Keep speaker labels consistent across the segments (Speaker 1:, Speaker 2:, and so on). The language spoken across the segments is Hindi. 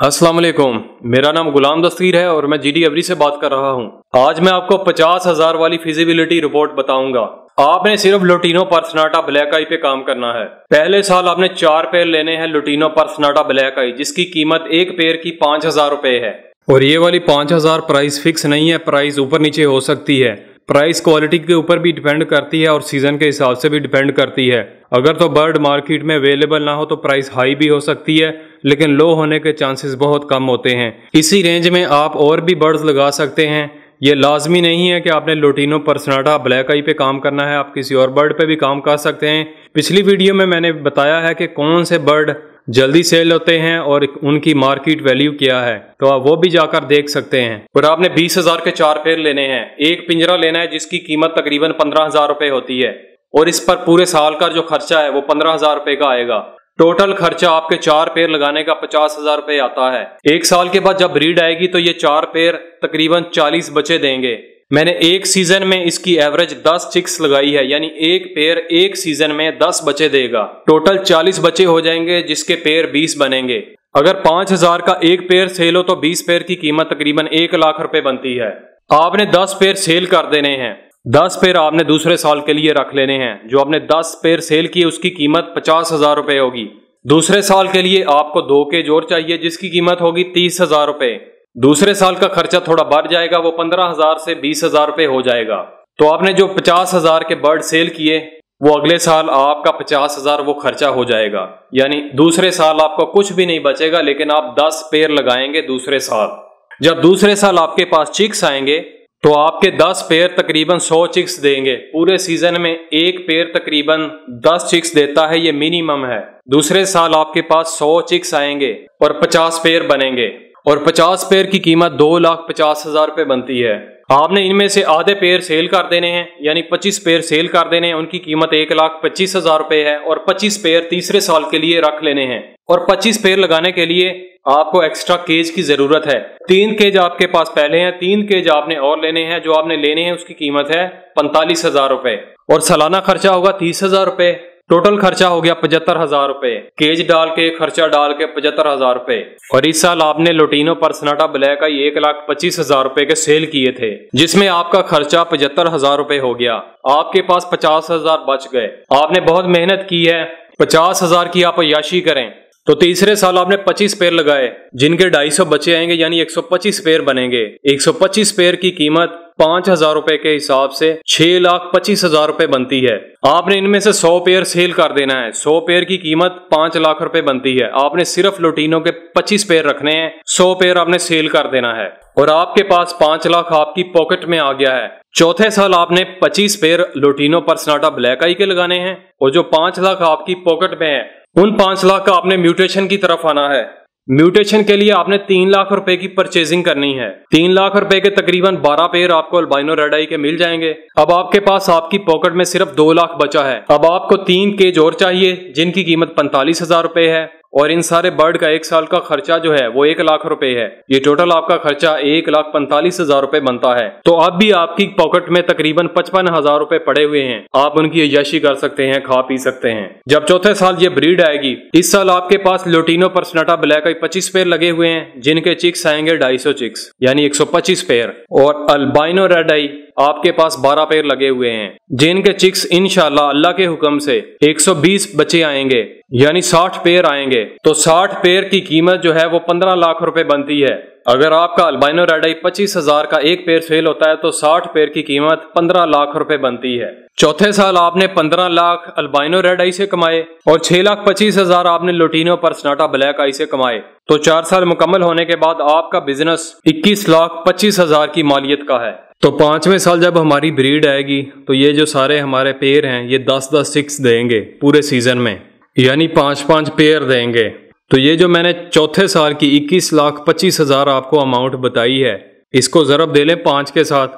Speaker 1: वालेकुम मेरा नाम गुलाम दस्तगीर है और मैं जीडी अवरी से बात कर रहा हूँ। आज मैं आपको पचास हज़ार वाली फिजिबिलिटी रिपोर्ट बताऊँगा। आपने सिर्फ़ लुटीनो पर्सनाटा ब्लैक आई पे काम करना है। पहले साल आपने चार पेयर लेने हैं लुटीनो पर्सनाटा ब्लैक आई, जिसकी कीमत एक पेयर की पाँच हज़ार रूपए है। और ये वाली पाँच हज़ार प्राइस फिक्स नहीं है प्राइस ऊपर नीचे हो सकती है। प्राइस क्वालिटी के ऊपर भी डिपेंड करती है और सीज़न के हिसाब से भी डिपेंड करती है। अगर तो बर्ड मार्केट में अवेलेबल ना हो तो प्राइस हाई भी हो सकती है। लेकिन लो होने के चांसेस बहुत कम होते हैं। इसी रेंज में आप और भी बर्ड्स लगा सकते हैं। ये लाजमी नहीं है कि आपने लोटिनो परसनाटा ब्लैक आई पे काम करना है, आप किसी और बर्ड पे भी काम कर सकते हैं। पिछली वीडियो में मैंने बताया है कि कौन से बर्ड जल्दी सेल होते हैं और उनकी मार्केट वैल्यू क्या है। तो आप वो भी जाकर देख सकते हैं। और आपने बीस हज़ार के चार पेड़ लेने हैं। एक पिंजरा लेना है जिसकी कीमत तकरीबन पंद्रह हज़ार रुपए होती है। और इस पर पूरे साल का जो खर्चा है वो पंद्रह हज़ार रुपए का आएगा। टोटल खर्चा आपके चार पेड़ लगाने का पचास हज़ार रुपए आता है। एक साल के बाद जब ब्रीड आएगी तो ये चार पेड़ तकरीबन चालीस बचे देंगे। मैंने एक सीज़न में इसकी एवरेज 10 चिक्स लगाई है, यानी एक पेयर एक सीज़न में 10 बचे देगा। टोटल 40 बचे हो जाएँगे, जिसके पेयर 20 बनेंगे। अगर 5000 का एक पेयर सेल हो तो 20 पेयर की कीमत तकरीबन एक लाख रुपए बनती है। आपने 10 पेयर सेल कर देने हैं। 10 पेयर आपने दूसरे साल के लिए रख लेने हैं। जो आपने 10 पेयर सेल किए, उसकी कीमत पचास हज़ार रुपए होगी। दूसरे साल के लिए आपको दो के ज़ोर चाहिए, जिसकी कीमत होगी तीस हज़ार रुपए। दूसरे साल का खर्चा थोड़ा बढ़ जाएगा, वो पंद्रह हज़ार से बीस हज़ार रुपए हो जाएगा। तो आपने जो पचास हज़ार के बर्ड सेल किए, वो अगले साल आपका पचास हज़ार वो खर्चा हो जाएगा। यानी दूसरे साल आपको कुछ भी नहीं बचेगा, लेकिन आप दस पेड़ लगाएँगे दूसरे साल। जब दूसरे साल आपके पास चिक्स आएँगे तो आपके 10 पेयर तकरीबन 100 चिक्स देंगे। पूरे सीज़न में एक पेयर तकरीबन 10 चिक्स देता है, ये मिनिमम है। दूसरे साल आपके पास 100 चिक्स आएँगे और 50 पेयर बनेंगे। और 50 पेयर की कीमत दो लाख पचास हज़ार रुपए बनती है। आपने इनमें से आधे पेयर सेल कर देने हैं, यानी 25 पेयर सेल कर देने हैं, उनकी कीमत एक लाख पच्चीस हज़ार रुपए है और 25 पेयर तीसरे साल के लिए रख लेने हैं। और 25 पेड़ लगाने के लिए आपको एक्स्ट्रा केज की ज़रूरत है। तीन केज आपके पास पहले हैं, तीन केज आपने और लेने हैं। जो आपने लेने हैं, उसकी कीमत है पैंतालीस हज़ार रूपए। और सालाना खर्चा होगा तीस हज़ार रूपए। टोटल खर्चा हो गया पचहत्तर हज़ार रूपए। केज डाल के, खर्चा डाल के पचहत्तर हज़ार रूपए। और इस साल आपने लोटिनो पर सनाटा ब्लैक का एक लाख पच्चीस हज़ार रूपए के सेल किए थे, जिसमें आपका खर्चा पचहत्तर हज़ार रूपए हो गया। आपके पास पचास हज़ार बच गए। आपने बहुत मेहनत की है। पचास हज़ार की आप याशी करें। तो तीसरे साल आपने 25 पेड़ लगाए, जिनके 250 बचे आएँगे, यानी 125 पेड़ बनेंगे। 125 पेयर की कीमत पाँच हज़ार रूपए के हिसाब से छह लाख पच्चीस हज़ार रूपए बनती है। आपने इनमें से सौ पेयर सेल कर देना है। सौ पेयर की कीमत पाँच लाख रुपए बनती है। आपने सिर्फ़ लोटिनो के पच्चीस पेयर रखने हैं। सौ पेयर आपने सेल कर देना है। और आपके पास पाँच लाख आपकी पॉकेट में आ गया है। चौथे साल आपने पच्चीस पेयर लोटिनो पर स्नाटा ब्लैक आई के लगाने हैं। और जो पाँच लाख आपकी पॉकेट में है उन पाँच लाख का आपने म्यूटेशन की तरफ़ आना है। म्यूटेशन के लिए आपने तीन लाख रुपए की परचेजिंग करनी है। तीन लाख रुपए के तकरीबन बारह पेयर आपको अल्बाइनो रेडाई के मिल जाएँगे। अब आपके पास आपकी पॉकेट में सिर्फ़ दो लाख बचा है। अब आपको तीन केज और चाहिए, जिनकी कीमत पैंतालीस हज़ार रुपए है। और इन सारे बर्ड का एक साल का खर्चा जो है, वो एक लाख रुपए है। ये टोटल आपका खर्चा एक लाख पैंतालीस हज़ार रुपए बनता है। तो अब भी आपकी पॉकेट में तकरीबन पचपन हज़ार रुपए पड़े हुए हैं। आप उनकी यशी कर सकते हैं, खा पी सकते हैं। जब चौथे साल ये ब्रीड आएगी, इस साल आपके पास लोटिनो पर स्नाटा ब्लैक पच्चीस पेयर लगे हुए हैं, जिनके चिक्स आएँगे ढाई चिक्स यानी एक सौ पच्चीस पेयर और अल्बाइनो रेड आई आपके पास 12 पेड़ लगे हुए हैं। जिनके चिक्स इनशाला अल्लाह के हुक्म से 120 बच्चे आएँगे, यानी 60 पेयर आएँगे। तो 60 पेयर की कीमत जो है वो 15 लाख रुपए बनती है। अगर आपका अल्बाइनो रेडाई पच्चीस हज़ार का एक पेयर फेल होता है तो 60 पेयर की कीमत 15 लाख रुपए बनती है। चौथे साल आपने 15 लाख अल्बाइनो रेड आई से कमाए और 6 लाख पच्चीस हज़ार आपने लोटिनो पर स्नाटा ब्लैक आई से कमाए। तो चार साल मुकम्मल होने के बाद आपका बिज़नेस 21 लाख पच्चीस हज़ार की मालियत का है। तो पाँचवें साल जब हमारी ब्रीड आएगी तो ये जो सारे हमारे पेयर हैं, ये दस दस सिक्स देंगे पूरे सीज़न में। यानी पाँच पाँच पेयर देंगे। तो ये जो मैंने चौथे साल की इक्कीस लाख पच्चीस हज़ार आपको अमाउंट बताई है, इसको ज़रब दे लें पाँच के साथ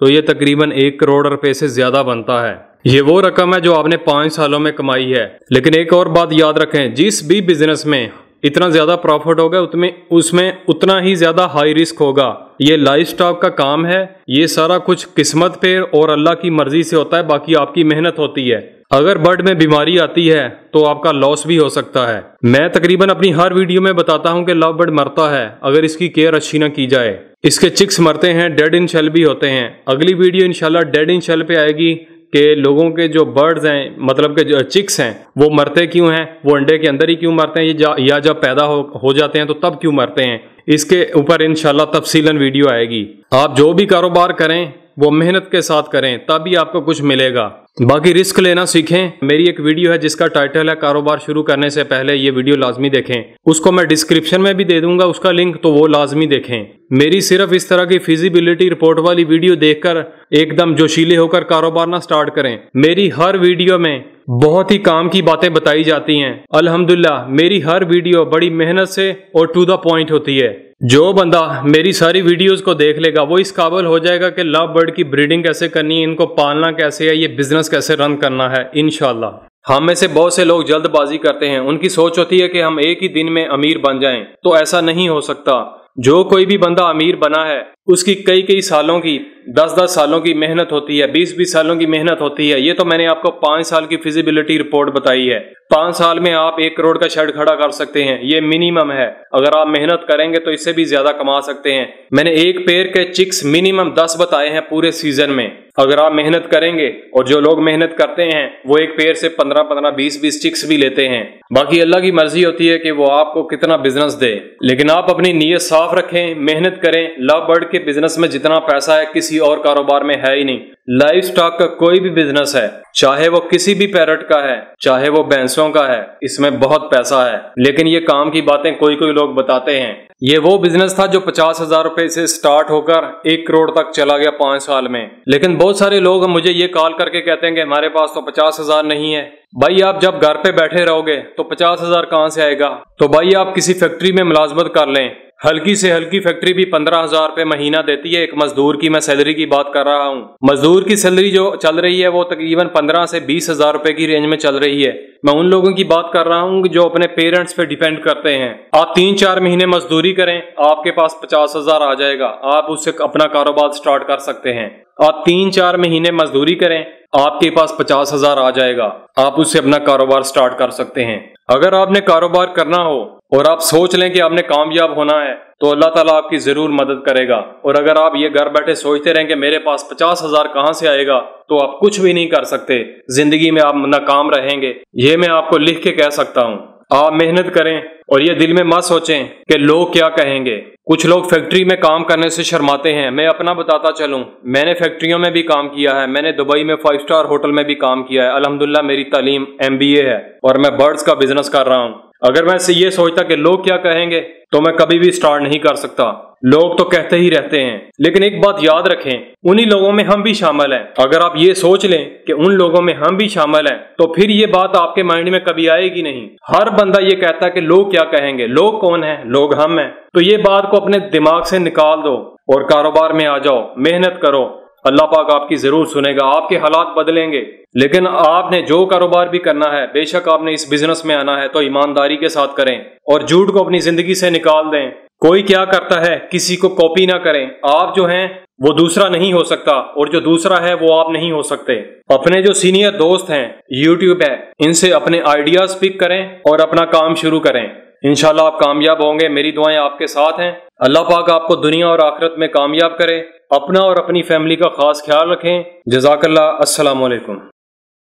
Speaker 1: तो ये तकरीबन एक करोड़ रुपए से ज़्यादा बनता है। ये वो रकम है जो आपने पाँच सालों में कमाई है। लेकिन एक और बात याद रखें, जिस भी बिज़नेस में इतना ज़्यादा प्रॉफिट होगा उतने उसमें उतना ही ज़्यादा हाई रिस्क होगा। ये लाइफ स्टॉक का काम है, ये सारा कुछ किस्मत पे और अल्लाह की मर्ज़ी से होता है, बाकी आपकी मेहनत होती है। अगर बर्ड में बीमारी आती है तो आपका लॉस भी हो सकता है। मैं तकरीबन अपनी हर वीडियो में बताता हूँ कि लव बर्ड मरता है, अगर इसकी केयर अच्छी ना की जाए। इसके चिक्स मरते हैं डेड इन शेल भी होते हैं। अगली वीडियो इंशाल्लाह डेड इन शेल पे आएगी। कि लोगों के जो बर्ड्स हैं मतलब के जो चिक्स हैं वो मरते क्यों हैं? वो अंडे के अंदर ही क्यों मरते हैं? या, या जब पैदा हो, हो जाते हैं तो तब क्यों मरते हैं? इसके ऊपर इन तफसीलन वीडियो आएगी। आप जो भी कारोबार करें वो मेहनत के साथ करें तभी आपको कुछ मिलेगा। बाकी रिस्क लेना सीखें। मेरी एक वीडियो है जिसका टाइटल है, कारोबार शुरू करने से पहले ये वीडियो लाजमी देखें। उसको मैं डिस्क्रिप्शन में भी दे दूँगा, उसका लिंक तो वो लाजमी देखें। मेरी सिर्फ़ इस तरह की फिजिबिलिटी रिपोर्ट वाली वीडियो देखकर एकदम जोशीले होकर कारोबार ना स्टार्ट करें। मेरी हर वीडियो में बहुत ही काम की बातें बताई जाती हैं। अल्हम्दुलिल्लाह मेरी हर वीडियो बड़ी मेहनत से और टू द पॉइंट होती है। जो बंदा मेरी सारी वीडियोस को देख लेगा, वो इस काबिल हो जाएगा कि लव बर्ड की ब्रीडिंग कैसे करनी है, इनको पालना कैसे है, ये बिज़नेस कैसे रन करना है इनशाला हम में से बहुत से लोग जल्दबाजी करते हैं, उनकी सोच होती है कि हम एक ही दिन में अमीर बन जाएँ तो ऐसा नहीं हो सकता। जो कोई भी बंदा अमीर बना है, उसकी कई कई सालों की दस दस सालों की मेहनत होती है बीस बीस सालों की मेहनत होती है। ये तो मैंने आपको पाँच साल की फिजिबिलिटी रिपोर्ट बताई है। पाँच साल में आप एक करोड़ का शेड खड़ा कर सकते हैं। ये मिनिमम है। अगर आप मेहनत करेंगे तो इससे भी ज़्यादा कमा सकते हैं। मैंने एक पेड़ के चिक्स मिनिमम दस बताए हैं पूरे सीज़न में। अगर आप मेहनत करेंगे और जो लोग मेहनत करते हैं, वो एक पेड़ से पंद्रह पंद्रह, बीस बीस चिक्स भी लेते हैं। बाकी अल्लाह की मर्ज़ी होती है कि वो आपको कितना बिज़नेस दे। लेकिन आप अपनी नीयत साफ़ रखें, मेहनत करें, लव बर्ड के बिज़नेस में जितना पैसा है, किसी और कारोबार में है ही नहीं। लाइफ स्टॉक का कोई भी बिज़नेस है, चाहे वो किसी भी पैरट का है, चाहे वो भैंसों का है, इसमें बहुत पैसा है। लेकिन ये काम की बातें कोई कोई लोग बताते हैं। ये वो बिज़नेस था जो पचास हज़ार रूपए से स्टार्ट होकर एक करोड़ तक चला गया पाँच साल में। लेकिन बहुत सारे लोग मुझे ये कॉल करके कहते हैं कि हमारे पास तो पचास हज़ार नहीं है। भाई, आप जब घर पे बैठे रहोगे तो पचास हज़ार कहाँ से आएगा? तो भाई, आप किसी फैक्ट्री में मुलाजमत कर लें। हल्की से हल्की फैक्ट्री भी पंद्रह हज़ार रुपए महीना देती है। एक मजदूर की मैं सैलरी की बात कर रहा हूँ। मजदूर की सैलरी जो चल रही है, वो तकरीबन पंद्रह से बीस हज़ार रुपए की रेंज में चल रही है। मैं उन लोगों की बात कर रहा हूँ जो अपने पेरेंट्स पे डिपेंड करते हैं। आप तीन चार महीने मजदूरी करें, आपके पास पचास हज़ार आ जाएगा। आप उससे अपना कारोबार स्टार्ट कर सकते हैं। आप तीन चार महीने मजदूरी करें, आपके पास पचास हज़ार आ जाएगा। आप उससे अपना कारोबार स्टार्ट कर सकते हैं। अगर आपने कारोबार करना हो और आप सोच लें कि आपने कामयाब होना है तो अल्लाह ताला आपकी ज़रूर मदद करेगा। और अगर आप ये घर बैठे सोचते रहें कि मेरे पास पचास हज़ार कहाँ से आएगा तो आप कुछ भी नहीं कर सकते। ज़िंदगी में आप नाकाम रहेंगे। ये मैं आपको लिख के कह सकता हूँ। आप मेहनत करें और ये दिल में मत सोचें कि लोग क्या कहेंगे। कुछ लोग फैक्ट्री में काम करने से शर्माते हैं। मैं अपना बताता चलूँ। मैंने फैक्ट्रियों में भी काम किया है। मैंने दुबई में फाइव स्टार होटल में भी काम किया है। अल्हम्दुलिल्लाह, मेरी तालीम एमबीए है और मैं बर्ड्स का बिज़नेस कर रहा हूँ। अगर मैं ये सोचता कि लोग क्या कहेंगे तो मैं कभी भी स्टार्ट नहीं कर सकता। लोग तो कहते ही रहते हैं। लेकिन एक बात याद रखें, उन्हीं लोगों में हम भी शामिल हैं। अगर आप ये सोच लें कि उन लोगों में हम भी शामिल हैं तो फिर ये बात आपके माइंड में कभी आएगी नहीं। हर बंदा ये कहता है कि लोग क्या कहेंगे, लोग कौन है? लोग हम हैं। तो ये बात को अपने दिमाग से निकाल दो और कारोबार में आ जाओ, मेहनत करो। अल्लाह पाक आपकी ज़रूर सुनेगा, आपके हालात बदलेंगे। लेकिन आपने जो कारोबार भी करना है, बेशक आपने इस बिज़नेस में आना है तो ईमानदारी के साथ करें और झूठ को अपनी ज़िंदगी से निकाल दें। कोई क्या करता है, किसी को कॉपी ना करें। आप जो हैं, वो दूसरा नहीं हो सकता और जो दूसरा है, वो आप नहीं हो सकते। अपने जो सीनियर दोस्त हैं यूट्यूब है, इनसे अपने आइडियाज़ पिक करें और अपना काम शुरू करें। इनशाला आप कामयाब होंगे, मेरी दुआएँ आपके साथ हैं। अल्लाह पाक आपको दुनिया और आखिरत में कामयाब करे, अपना और अपनी फैमिली का खास ख्याल रखें। जजाकल्ला अस्सलाम वालेकुम